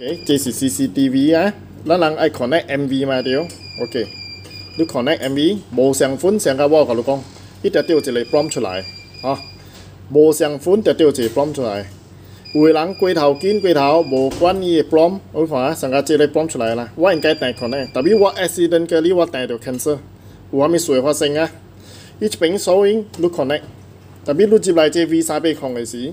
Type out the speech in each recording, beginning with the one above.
Okay, this is CCTV á. Nó là ai connect MV mà điều. Ok. Lúc connect MV, bộ sáng phun sáng cao cả lúc con. Ít đã tiêu chỉ lấy prompt ra lại. Ha. Bộ sáng phun đã tiêu chỉ prompt ra lại. Ui lắng quay thảo kín quay thảo bộ quan y prompt. Ôi phá, sáng cao chỉ lấy prompt ra lại là. What in cái này connect. Tại vì what accident cái lý what này đều cancer. Ủa mi suy hoa sinh á. Ít bệnh số in lúc connect. Tại vì lúc chỉ lại chỉ visa bị không cái gì.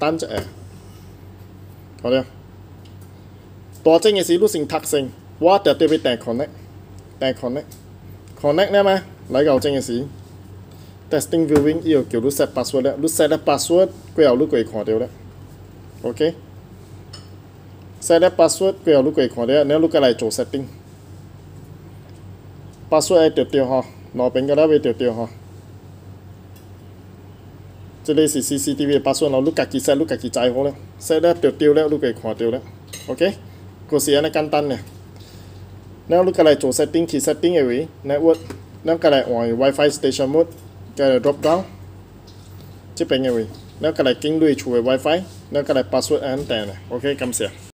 单只诶，好了。大正嘅时都成特性，我特特别订 connect，订 connect，connect 咧咩？嚟够正嘅时，testing viewing 要叫你 set password 咧，你 set 咗 password，佢又你可以看到咧，OK？set 咗 password，佢又你可以看到，你你过嚟做 setting，password 系调调嗬，内边嘅咧会调调嗬。 即系是 CCTV 嘅 password 咯，你家己 set，你家己知好咧，set 咧掉掉咧，你可以看到咧，OK？个是安尼简单嘅。然后你过来做 setting，去 setting 嘅位 network，然后过来换 WiFi station mode，过来 drop down，即边嘅位，然后过来经类处嘅 WiFi，然后过来 password and 订嘅，OK？感谢。